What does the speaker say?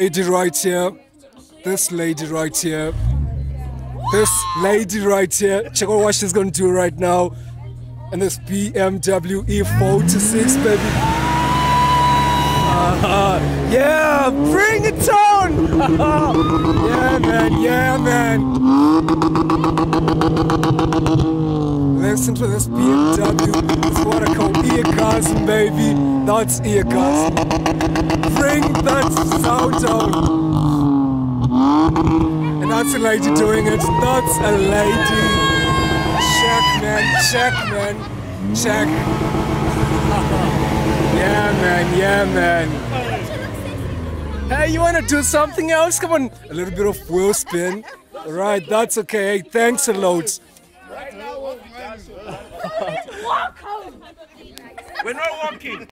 Lady right here. This lady right here. This lady right here. Check out what she's gonna do right now. And this BMW E46, baby. Uh-huh. Yeah, bring it on! yeah, man, yeah, man. Listen to this BMW. It's what I call eargasm, baby. That's eargasm. Bring that sound. And that's a lady doing it. That's a lady. Check, man. Check, man. Check. yeah, man. Yeah, man. Hey, you want to do something else? Come on. A little bit of wheel spin. All right, that's okay. Hey, thanks a lot. Right now we're walking. We're not walking.